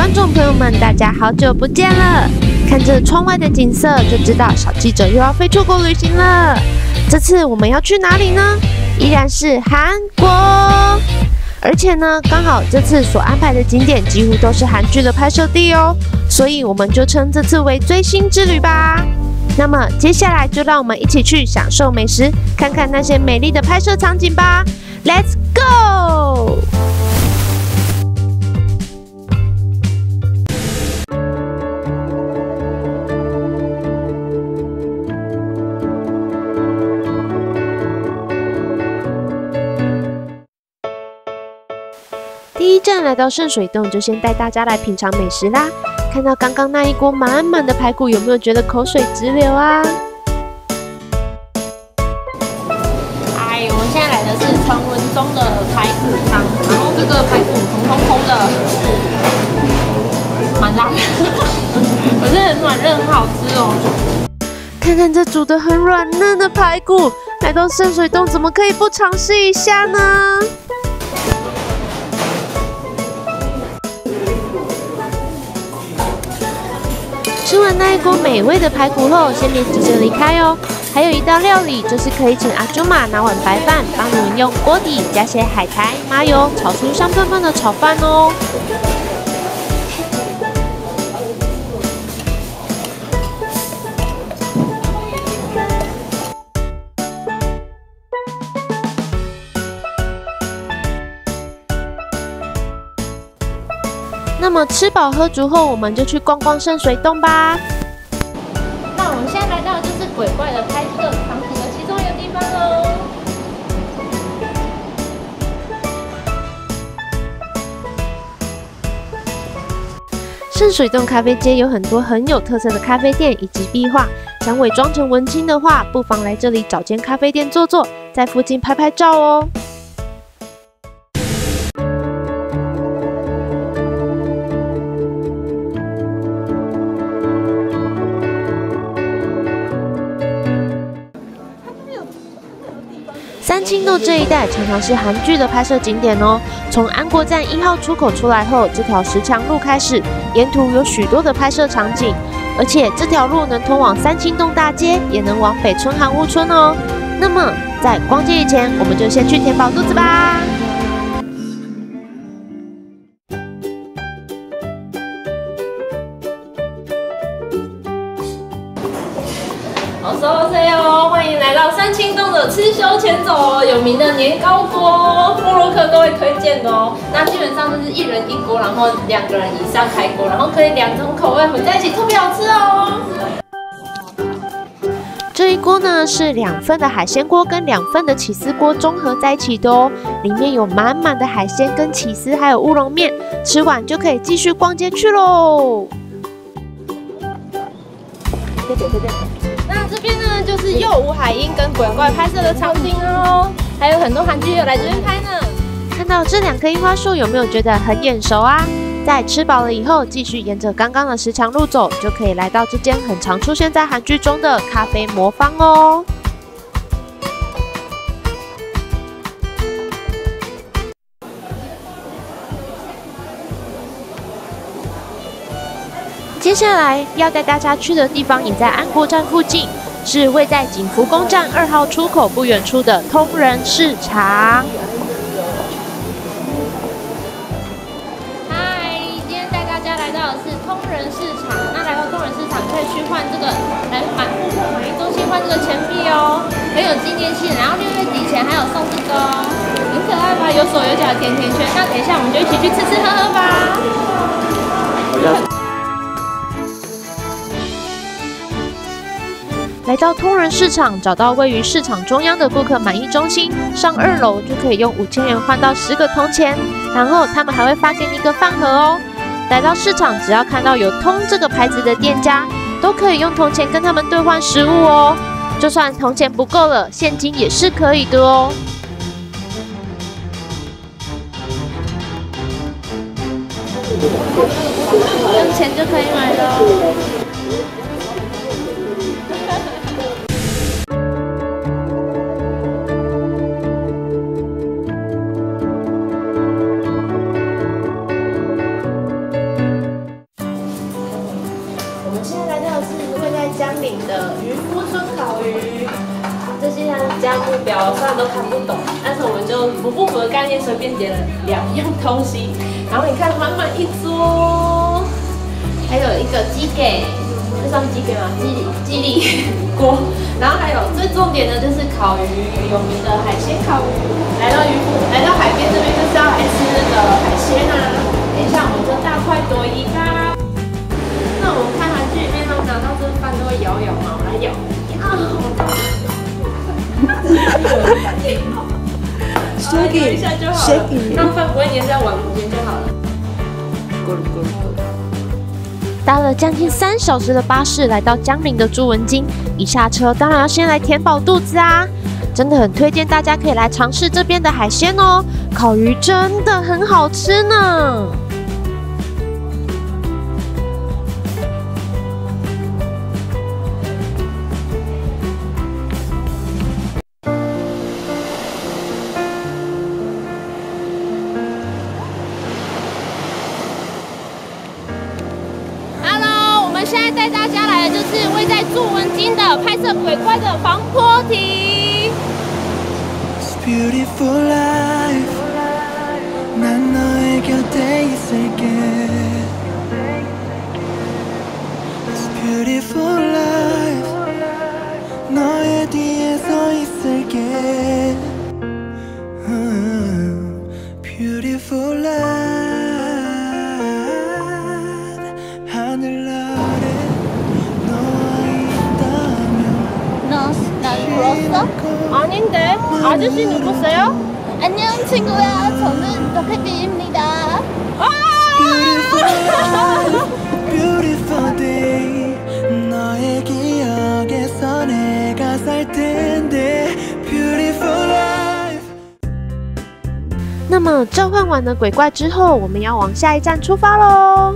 观众朋友们，大家好久不见了！看着窗外的景色，就知道小记者又要飞出国旅行了。这次我们要去哪里呢？依然是韩国。而且呢，刚好这次所安排的景点几乎都是韩剧的拍摄地哦，所以我们就称这次为追星之旅吧。那么接下来就让我们一起去享受美食，看看那些美丽的拍摄场景吧。Let's go！一站来到圣水洞，就先带大家来品尝美食啦。看到刚刚那一锅满满的排骨，有没有觉得口水直流啊？哎，我们现在来的是传闻中的排骨汤，然后这个排骨红彤彤的，蛮辣的，可是很软嫩，很好吃哦。看看这煮的很软嫩的排骨，来到圣水洞怎么可以不尝试一下呢？吃完那一锅美味的排骨后，先别急着离开哦。还有一道料理，就是可以请阿朱玛拿碗白饭，帮你们用锅底加些海苔、麻油，炒出香喷喷的炒饭哦。那么吃饱喝足后，我们就去逛逛圣水洞吧。那我们现在来到的就是鬼怪的拍摄场景的其中一个地方喽。圣水洞咖啡街有很多很有特色的咖啡店以及壁画，想伪装成文青的话，不妨来这里找间咖啡店坐坐，在附近拍拍照哦。金洞这一带常常是韩剧的拍摄景点哦。从安国站一号出口出来后，这条石墙路开始，沿途有许多的拍摄场景，而且这条路能通往三清洞大街，也能往北村韩屋村哦。那么在逛街以前，我们就先去填饱肚子吧。三清洞的吃修前走哦，有名的年糕锅，布洛克都会推荐的哦。那基本上就是一人一锅，然后两个人以上开锅，然后可以两种口味混在一起，特别好吃哦。这一锅呢是两份的海鲜锅跟两份的起司锅综合在一起的哦，里面有满满的海鲜跟起司，还有乌龙面，吃完就可以继续逛街去喽。那这边呢就是又吴海英跟鬼怪拍摄的场景哦，还有很多韩剧又来这边拍呢。看到这两棵樱花树，有没有觉得很眼熟啊？在吃饱了以后，继续沿着刚刚的石墙路走，就可以来到这间很常出现在韩剧中的咖啡魔方哦。接下来要带大家去的地方也在安国站附近，是位在景福宫站二号出口不远处的通人市场。嗨，今天带大家来到的是通人市场。那来到通人市场可以去换这个来满户口满意中心换这个钱币哦，很有纪念性。然后六月底前还有送这个哦，很可爱吧？有手有脚的甜甜圈。那等一下我们就一起去吃吃喝喝吧。来到通人市场，找到位于市场中央的顾客满意中心，上二楼就可以用五千元换到十个铜钱，然后他们还会发给你一个饭盒哦。来到市场，只要看到有“通”这个牌子的店家，都可以用铜钱跟他们兑换食物哦。就算铜钱不够了，现金也是可以的哦。用钱就可以买了标，虽然都看不懂，但是我们就不不符合概念，随便点了两样东西。然后你看，满满一桌，还有一个鸡给，这算鸡给吗？鸡里鸡里锅。然后还有最重点的就是烤鱼，有名的海鲜烤鱼。来到渔夫，来到海边这边就是要来吃那个海鲜啊。等一下，我们就大快朵颐吧。那我们看韩剧里面，他们拿到这饭都会摇摇嘛，来摇。Shaking，一下就好了。shaking 让饭不会粘在碗里面就好了。咕噜咕噜。搭了将近三小时的巴士来到江陵的朱文金，一下车当然要先来填饱肚子啊！真的很推荐大家可以来尝试这边的海鲜哦，烤鱼真的很好吃呢。祝文京的拍摄鬼怪的防坡堤。 울었어? 아닌데 아저씨 누구세요? 안녕 친구야 저는 더해비입니다 Beautiful day 너의 기억에서 내가 살 텐데 Beautiful life 那么召唤完了鬼怪之后，我们要往下一站出发喽。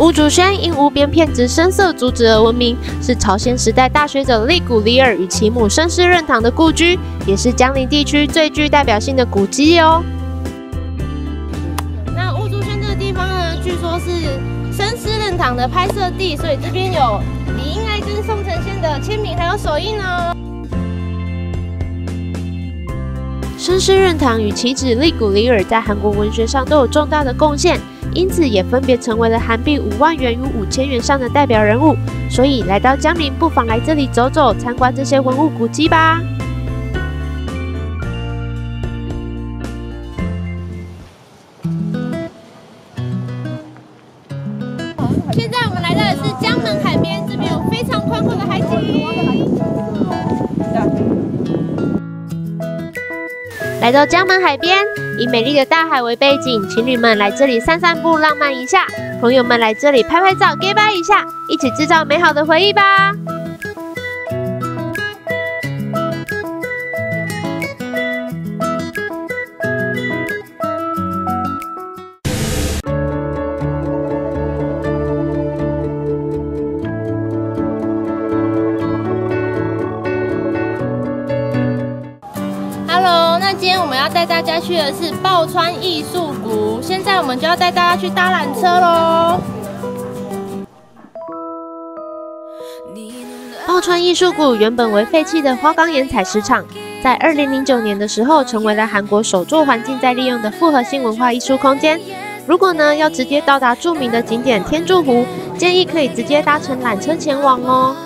巫竹轩因无边片之深色竹子而闻名，是朝鲜时代大学者利古里尔与其母申师任堂的故居，也是江陵地区最具代表性的古迹哦。那巫竹轩这个地方呢，据说是申师任堂的拍摄地，所以这边有李英爱跟宋承宪的签名还有手印哦。申师任堂与其子利古里尔在韩国文学上都有重大的贡献，因此也分别成为了韩币五万元与五千元上的代表人物。所以来到江陵，不妨来这里走走，参观这些文物古迹吧。现在我们来到的是江门海边，这边有非常宽阔的海景。来到江门海边，以美丽的大海为背景，情侣们来这里散散步，浪漫一下；朋友们来这里拍拍照，gay 拜一下，一起制造美好的回忆吧。带大家去的是抱川艺术谷，现在我们就要带大家去搭缆车喽。抱川艺术谷原本为废弃的花岗岩采石场，在二零零九年的时候，成为了韩国首座环境再利用的复合性文化艺术空间。如果呢要直接到达著名的景点天柱湖，建议可以直接搭乘缆车前往哦。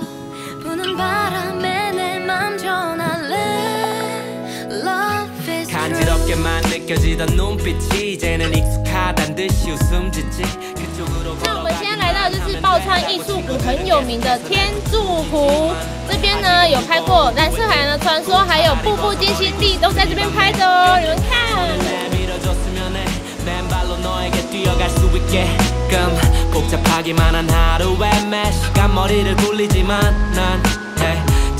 간지럽게만 느껴지던 눈빛이 이제는 익숙하단 듯이 웃음 짓지 그쪽으로 那我们现在来到的就是抱川艺术谷很有名的天柱湖，这边呢有拍过蓝色海洋的传说，还有步步惊心地都在这边拍的哦，你们看。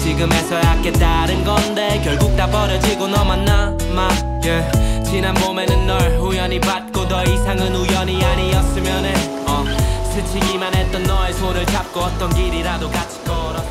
지금에서야 깨달은 건데 결국 다 버려지고 너만 남아 yeah. 지난 봄에는 널 우연히 봤고 더 이상은 우연이 아니었으면 해 어, 스치기만 했던 너의 손을 잡고 어떤 길이라도 같이 걸어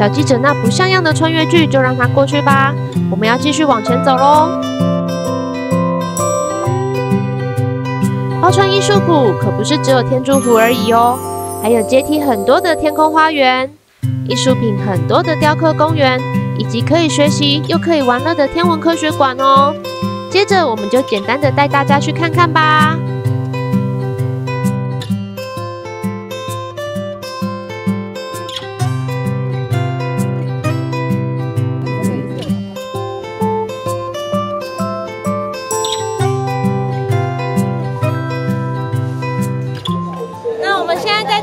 小记者那不像样的穿越剧就让它过去吧，我们要继续往前走喽。包川艺术谷可不是只有天竺湖而已哦，还有阶梯很多的天空花园，艺术品很多的雕刻公园，以及可以学习又可以玩乐的天文科学馆哦。接着我们就简单的带大家去看看吧。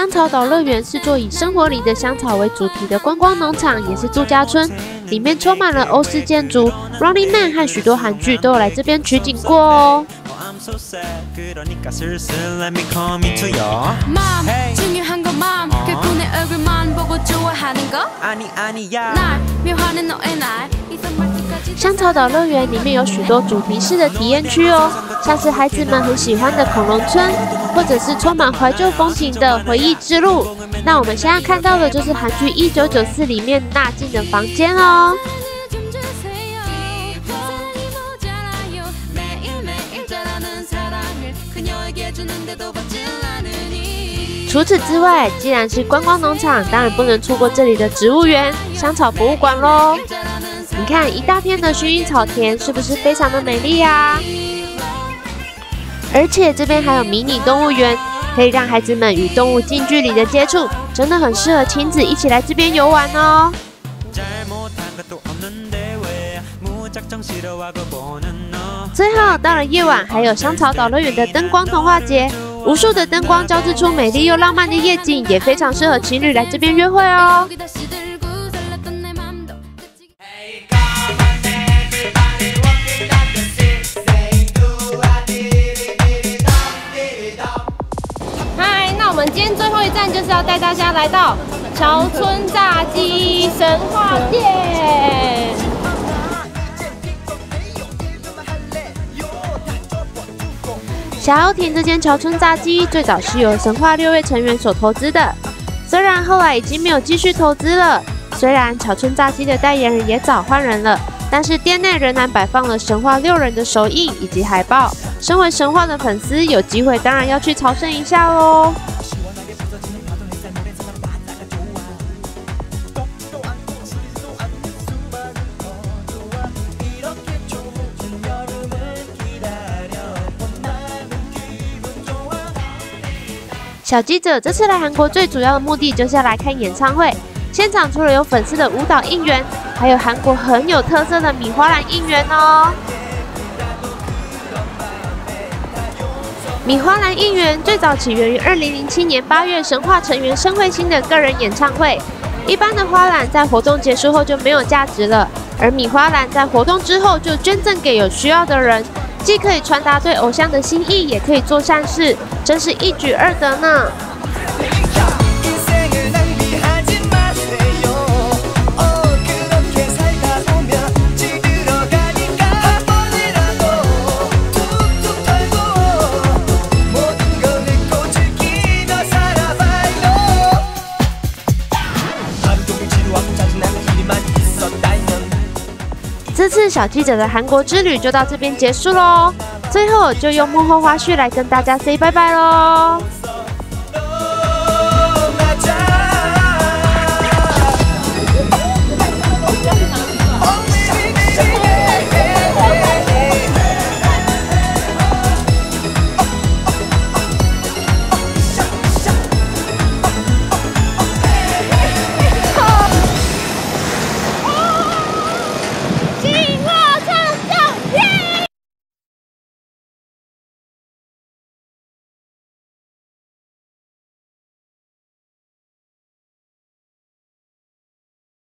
香草岛乐园是座以生活里的香草为主题的观光农场，也是度假村，里面充满了欧式建筑。Running Man 和许多韩剧都有来这边取景过哦。香草岛乐园里面有许多主题式的体验区哦像是孩子们很喜欢的恐龙村或者是充满怀旧风情的回忆之路。那我们现在看到的就是韩剧一九九四里面大进的房间哦。除此之外既然是观光农场当然不能错过这里的植物园香草博物馆喽你看一大片的薰衣草田是不是非常的美丽呀而且这边还有迷你动物园可以让孩子们与动物近距离的接触真的很适合亲子一起来这边游玩哦。最后到了夜晚还有香草岛乐园的灯光童话节无数的灯光交织出美丽又浪漫的夜景也非常适合情侣来这边约会哦。就是要带大家来到桥村炸鸡神话店。小奥田这间桥村炸鸡最早是由神话六位成员所投资的，虽然后来已经没有继续投资了，虽然桥村炸鸡的代言人也早换人了，但是店内仍然摆放了神话六人的手印以及海报。身为神话的粉丝，有機會當然要去朝圣一下喽。小记者这次来韩国最主要的目的就是要来看演唱会。现场除了有粉丝的舞蹈应援，还有韩国很有特色的米花篮应援哦。米花篮应援最早起源于2007年8月神话成员申惠星的个人演唱会。一般的花篮在活动结束后就没有价值了，而米花篮在活动之后就捐赠给有需要的人，既可以传达对偶像的心意，也可以做善事，真是一举二得呢。小记者的韩国之旅就到这边结束喽。最后就用幕后花絮来跟大家 say 拜拜喽。